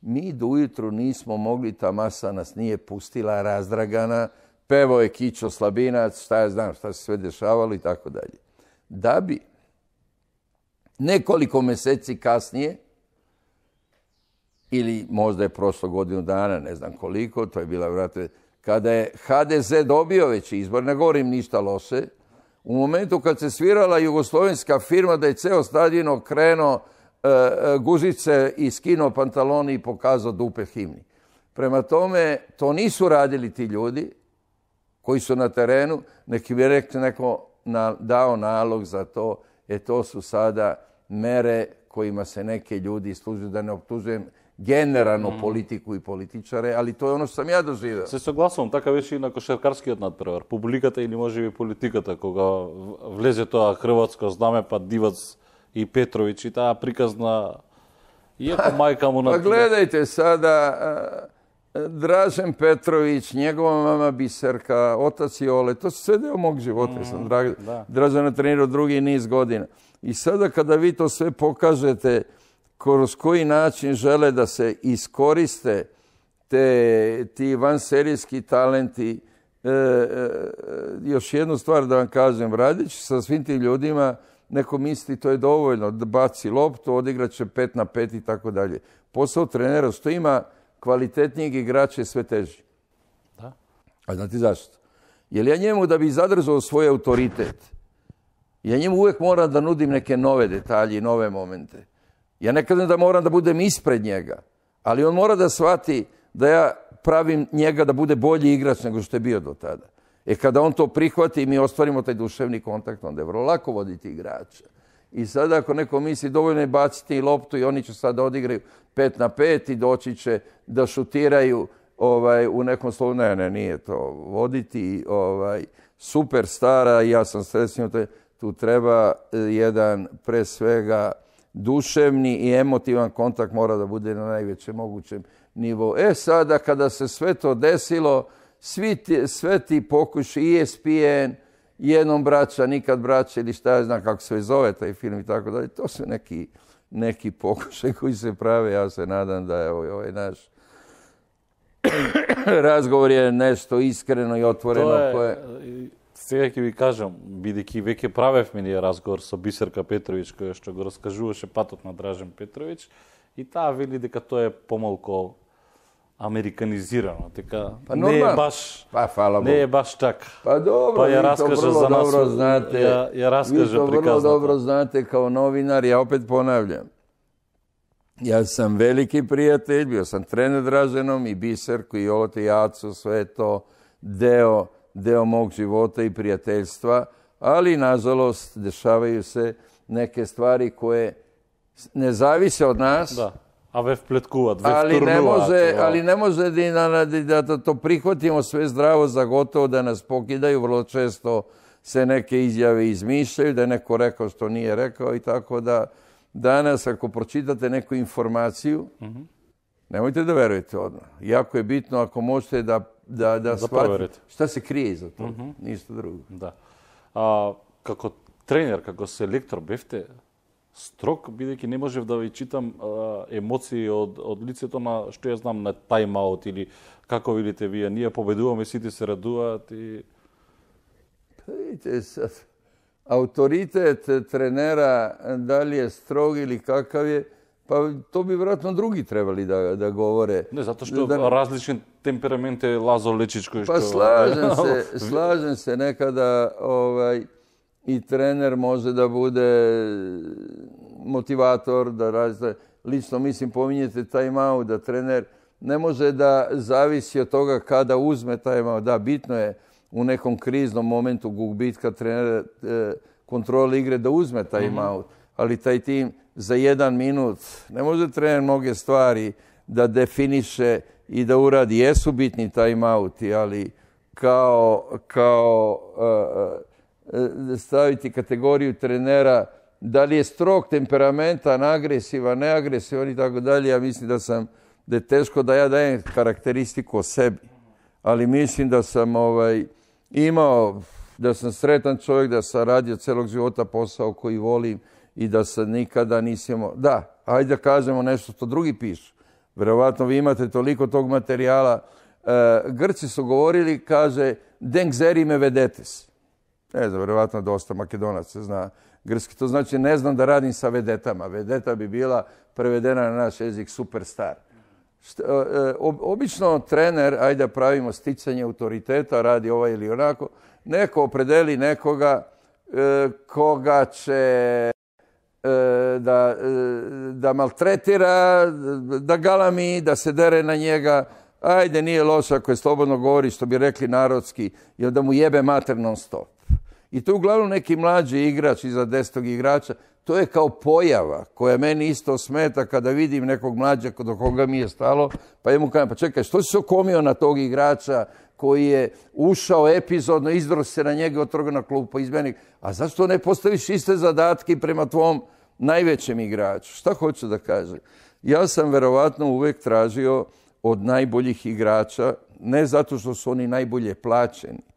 mi do ujutru nismo mogli, ta masa nas nije pustila razdragana, pevo je Kićo Slabinac, šta ja znam, šta se sve dešavalo i tako dalje. Da bi nekoliko mjeseci kasnije, ili možda je prošlo godinu dana, ne znam koliko, to je bila vjerojatno, kada je HDZ dobio već izbor, ne govorim ništa loše, u momentu kad se svirala jugoslovenska firma da je ceo stadion okrenuo e, e, guzice i skinuo pantaloni i pokazao dupe himni. Prema tome, to nisu radili ti ljudi koji su na terenu, neki bi rekli neko dao nalog za to, e to su sada mere kojima se neke ljudi služuju, da ne optužujem generalno mm. politiku i političare, ali to je ono što sam ja doživio. Се согласувам, така беше и на кошаркарскиот надпревар. Публиката или може би политиката, кога влезе тоа хрватско знаме, па Дивац и Петрович и таа приказна Иако мајка му на... Па гледајте сада, Dražen Petrović, njegova mama Biserka, otac Jole, to su sve deo mog života. Mm, sam Dražena trenirao drugi niz godina. I sada kada vi to sve pokažete, kroz koji način žele da se iskoriste te, ti vanserijski talenti. E, e, još jednu stvar da vam kažem, radići sa svim tim ljudima, neko misli to je dovoljno, da baci loptu, odigrat će pet na pet i tako dalje. Posao trenera što ima kvalitetnijeg igrača je sve teži. Da. A znate zašto? Jer ja njemu da bi zadržao svoj autoritet, Ja njemu uvijek moram da nudim neke nove detalje i nove momente. Ja ne kažem da moram da budem ispred njega, ali on mora da shvati da ja pravim njega da bude bolji igrač nego što je bio do tada. E kada on to prihvati i mi ostvarimo taj duševni kontakt, onda je vrlo lako voditi igrača. I sada ako neko misli dovoljno je baciti loptu i oni će sad odigraju pet na pet i doći će da šutiraju ovaj, u nekom slovu. Ne, ne, nije to. Voditi ovaj, super stara ja sam srećen, tu treba eh, jedan pre svega duševni i emotivan kontakt mora da bude na najvećem mogućem nivou. E sada kada se sve to desilo, svi ti, sve ti pokuši ESPN, jednom braća, nikad braća ili šta ja znam kako se zove taj film i tako dalje, to su neki, neki pokušaj koji se prave. Ja se nadam da je ovaj naš razgovor je nešto iskreno i otvoreno. Тоа е, koje... сега ќе ви кажам, бидејќи веќе правевме ние разговор со Бисерка Петровиќ, која што го раскажуваше патот на Дражен Петровиќ, и таа вели дека тоа е помалку американизирано, така Па не е нормално. баш Pa, hvala не Bogu. е баш така. Pa dobro, Pa ja vi to raskaže vrlo za nas, dobro znate. ja- ja raskaže vi to vrlo prikazno dobro to. znate kao novinar, ja opet ponavljam. Ja sam veliki prijatelj, bio sam trener Draženom i Biserku i Olote i Aco, sve je to deo, deo mog života i prijateljstva, ali nažalost dešavaju se neke stvari koje ne zavise od nas. Да. a ve vpletkovat, ve ali ne može, Ali ne može da, da to prihvatimo sve zdravo za gotovo, da nas pokidaju. Vrlo često se neke izjave izmišljaju, da je neko rekao što nije rekao i tako da danas ako pročitate neku informaciju, mhm. nemojte da verujete odmah. Jako je bitno ako možete da, da, da shvatite šta se krije iza toga, mhm. ništa drugo. Da. A, kako trener, kako selektor bifte, строг, бидејќи не можев да ви читам емоции од, од лицето на, што ја знам, на тајмаут или како видите вие, ние победуваме, сите се радуваат и... Видите, авторитет тренера, дали е строг или какав е, па то би вратно други требали да, да говоре. Не, зато што да... различен темперамент е Лазо Лечичко. Па што... слажен се, слажен се некада, овај, i trener može da bude motivator, da razne, lično mislim pominjete time out, da trener ne može da zavisi od toga kada uzme time out. Da, bitno je u nekom kriznom momentu gubitka trenera e, kontrole igre da uzme time out, ali taj tim za jedan minut ne može trener mnoge stvari da definiše i da uradi. Jesu bitni time outi, ali kao, kao uh, uh, staviti kategoriju trenera da li je strog temperamentan, agresivan, neagresivan i tako dalje. Ja mislim da sam da je teško da ja dajem karakteristiku o sebi. Ali mislim da sam ovaj, imao, da sam sretan čovjek, da sam radio celog života posao koji volim i da sam nikada nisam. Da, ajde da kažemo nešto što drugi pišu. Verovatno vi imate toliko tog materijala. E, Grci su govorili, kaže, zeri me vedetes. Ne znam, verovatno dosta makedonaca zna grski. To znači ne znam da radim sa vedetama. Vedeta bi bila prevedena na naš jezik superstar. E, ob- obično trener, ajde pravimo sticanje autoriteta, radi ovaj ili onako, neko opredeli nekoga e, koga će e, da, e, da maltretira, da galami, da se dere na njega. Ajde, nije loše ako je slobodno govori, što bi rekli narodski, i da mu jebe mater non stop. I to je uglavnom neki mlađi igrač iza desetog igrača. To je kao pojava koja meni isto smeta kada vidim nekog mlađa do koga mi je stalo, pa ja mu kažem, pa čekaj, što si se okomio na tog igrača koji je ušao epizodno, izdro se na njega otroga na klupu, izmeni. A zašto ne postaviš iste zadatke prema tvom najvećem igraču? Šta hoću da kažem? Ja sam verovatno uvek tražio od najboljih igrača, ne zato što su oni najbolje plaćeni,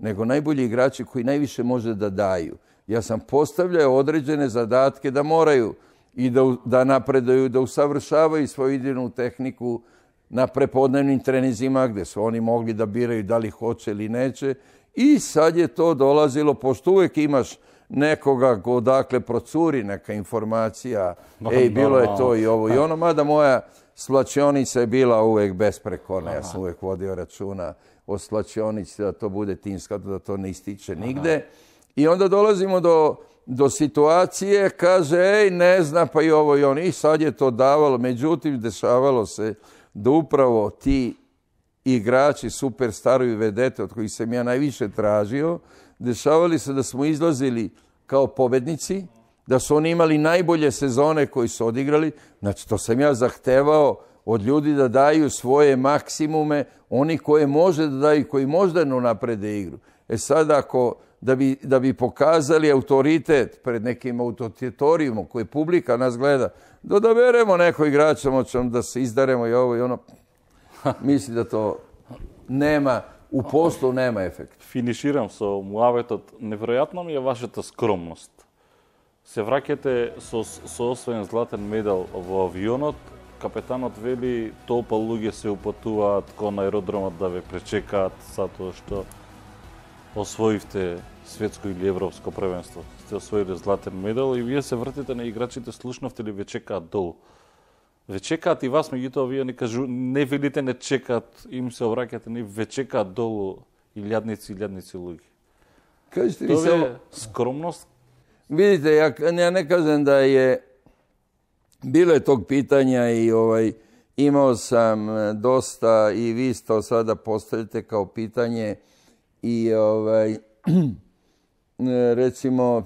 nego najbolji igrači koji najviše može da daju. Ja sam postavljao određene zadatke da moraju i da, da napreduju, da usavršavaju svoju idejnu tehniku na prepodnevnim trenizima gdje su oni mogli da biraju da li hoće ili neće. I sad je to dolazilo, pošto uvijek imaš nekoga odakle procuri neka informacija, ej, bilo je to i ovo i ono, mada moja slačionica je bila uvijek besprekorna, ja sam uvijek vodio računa o slačionici da to bude timska, da to ne ističe nigde. I onda dolazimo do do situacije, kaže, ej, ne zna, pa i ovo i on. I sad je to davalo. Međutim, dešavalo se da upravo ti igrači, superstarovi vedete, od kojih sam ja najviše tražio, dešavali se da smo izlazili kao pobednici, da su oni imali najbolje sezone koji su odigrali. Znači, to sam ja zahtevao od ljudi da daju svoje maksimume, oni koje može da daju, koji možda ne naprede igru. E sad, ako da bi, da bi pokazali autoritet pred nekim autoritorijumom koji publika nas gleda, da odaberemo neko igrača, moćemo da se izdaremo i ovo i ono. Misli da to nema, u poslu nema efekt. Финиширам со муаветот. Неверојатно ми е вашата скромност. Се враќате со, со освоен златен медал во авионот, капетанот вели толпа луѓе се упатуваат кон аеродромот да ве пречекаат затоа што освоивте светско или европско првенство. Сте освоили златен медал и вие се вртите на играчите, слушнавте ли ве чекаат долу. Ве чекаат и вас, меѓутоа вие не кажу, не велите не чекаат, им се обраќате, не ве чекаат долу и илјадници луѓе. Kažete vi Тоа samo, е скромност. vidite, ja, ja ne kažem da je bilo je tog pitanja i ovaj, imao sam e, dosta i vi to sada postavite kao pitanje i ovaj, e, recimo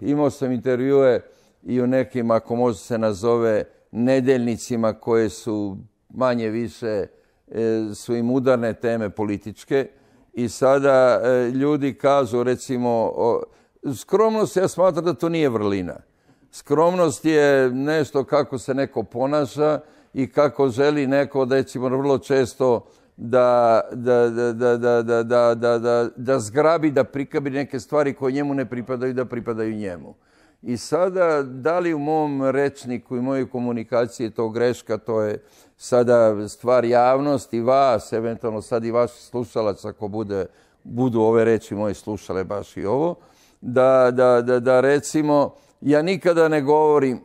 imao sam intervjue i u nekim, ako može se nazove, nedeljnicima koje su manje više e, su im udarne teme političke i sada ljudi kažu recimo skromnost ja smatram da to nije vrlina. Skromnost je nešto kako se neko ponaša i kako želi neko, recimo, vrlo često da, da, da, da zgrabi, da prikabi neke stvari koje njemu ne pripadaju, da pripadaju njemu. I sada, da li u mom rečniku i mojoj komunikaciji je to greška, to je sada stvar javnosti, vas, eventualno sad i vaš slušalac ako bude, budu ove reči moje slušale baš i ovo, da recimo ja nikada ne govorim,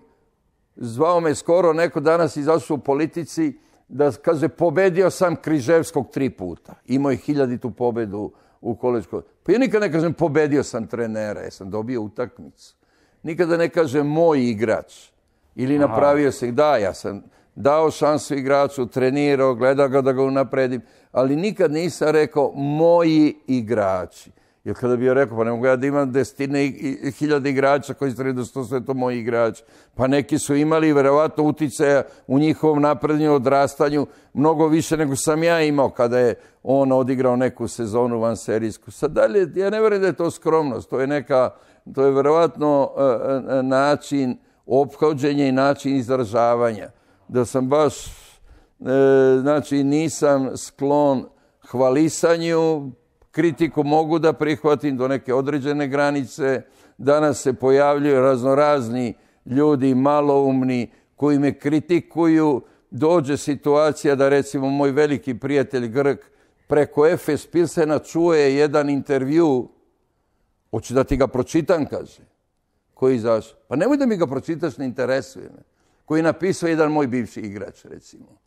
zvao me skoro neko danas izašao u politici, da kaže pobedio sam Križevskog tri puta. Imao je hiljaditu pobedu u koleđku. Pa ja nikad ne kažem pobedio sam trenera, ja sam dobio utakmicu. Nikada ne kažem moj igrač. Ili napravio se, da, ja sam dao šansu igraču, trenirao, gledao ga da ga unapredim, ali nikad nisam rekao moji igrači. Jer kada bi ja rekao, pa ne mogu ja da imam desetine i- igrača koji su da su sve to moji igrači. Pa neki su imali verovatno uticaja u njihovom naprednju, odrastanju, mnogo više nego sam ja imao kada je on odigrao neku sezonu van serijsku. Sad dalje, ja ne verujem da je to skromnost, to je neka, to je verovatno e, e, način ophođenja i način izražavanja. Da sam baš, e, znači nisam sklon hvalisanju, kritiku mogu da prihvatim do neke određene granice. Danas se pojavljuju raznorazni ljudi, maloumni, koji me kritikuju. Dođe situacija da recimo moj veliki prijatelj Grk preko Efes Pilsena čuje jedan intervju, hoću da ti ga pročitam, kaže, koji izašao. Pa nemoj da mi ga pročitaš, ne interesuje me. Koji je napisao jedan moj bivši igrač, recimo.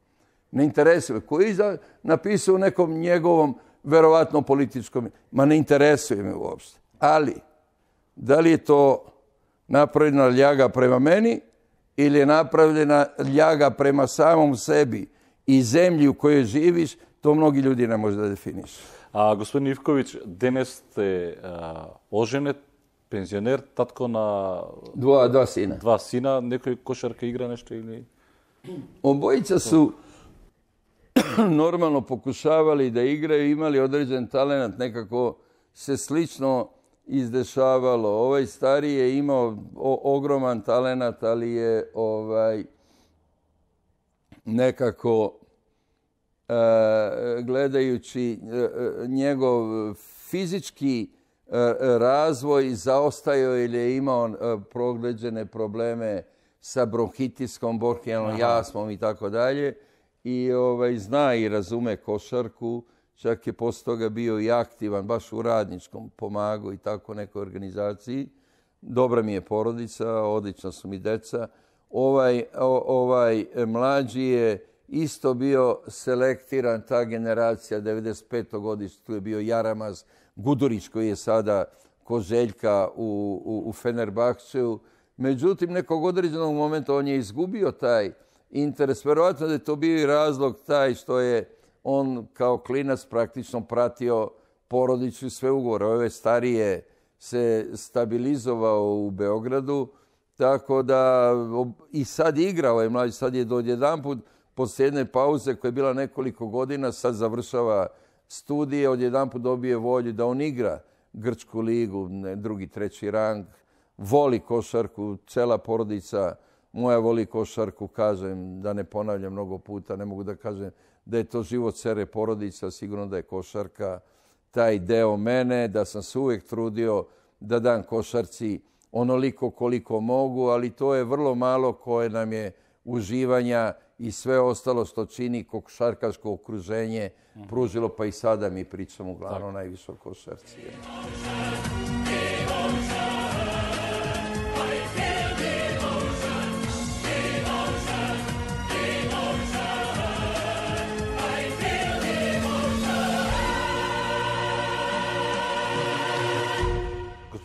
Ne interesuje. Koji je napisao u nekom njegovom, verovatno političkom, ma ne interesuje me uopšte. Ali, da li je to napravljena ljaga prema meni ili je napravljena ljaga prema samom sebi i zemlji u kojoj živiš, to mnogi ljudi ne može da definišu. A, gospodin Ivković, danas ste oženet, penzioner, tatko na... Dva, dva sina. Dva sina, nekoj košarke igra nešto ili... Obojica su... normalno pokušavali da igraju, imali određen talent, nekako se slično izdešavalo. Ovaj stariji je imao ogroman talent, ali je ovaj nekako e, gledajući e, e, njegov fizički e, razvoj zaostajao ili je imao progleđene probleme sa bronhitiskom, borhijalnom jasmom i tako dalje. I ovaj, zna i razume košarku, čak je posle toga bio i aktivan, baš u radničkom pomagu i tako nekoj organizaciji. Dobra mi je porodica, odlična su mi deca. Ovaj, ovaj mlađi je isto bio selektiran, ta generacija 95. godište, tu je bio Jaramaz Gudurić koji je sada Kozeljka u, u, u Fenerbahčeu. Međutim, nekog određenog momenta on je izgubio taj interes. Verovatno da je to bio i razlog taj što je on kao klinac praktično pratio porodicu i sve ugovore. Ove starije se stabilizovao u Beogradu, tako da i sad igra ovaj mlađi, sad je do put poslije jedne pauze koja je bila nekoliko godina, sad završava studije, odjedan put dobije volju da on igra Grčku ligu, drugi, treći rang, voli košarku, cela porodica moja voli košarku, kažem, da ne ponavljam mnogo puta, ne mogu da kažem da je to život sere porodica, sigurno da je košarka taj deo mene, da sam se uvijek trudio da dam košarci onoliko koliko mogu, ali to je vrlo malo koje nam je uživanja i sve ostalo što čini košarkaško okruženje pružilo, pa i sada mi pričamo uglavnom najviše o košarci.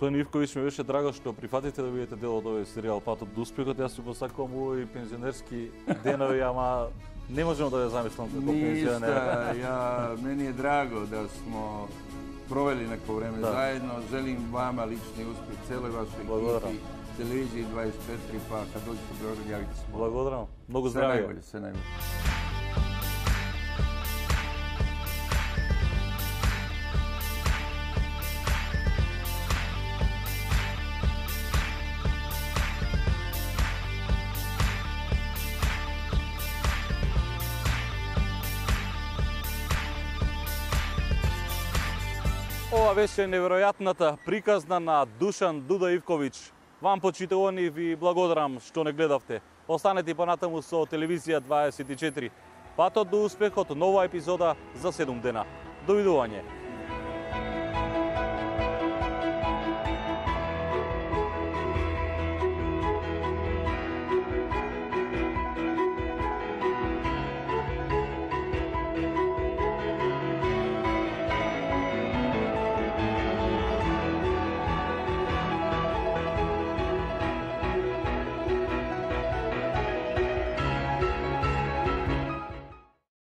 Тони Ивковиќ ми беше драго што прифатите да бидете дел од овој сериал Патот до успехот. Јас го сакам овој пензионерски денови, ама не можам да ја замислам како пензионер. ја мене е драго да смо провели некој време да. заедно. Желим вама лични успех, целој вашој екипи, телевизија 24, па кадо што во Beograd, јавите се. Благодарам. Многу здравје. Се најголе, се најголе. Беше неверојатната приказна на Душан Дуда Ивковиќ. Вам почитувани ви благодарам што не гледавте. Останете понатаму со телевизија 24. Патот до успехот, нова епизода за 7 дена. Довидување.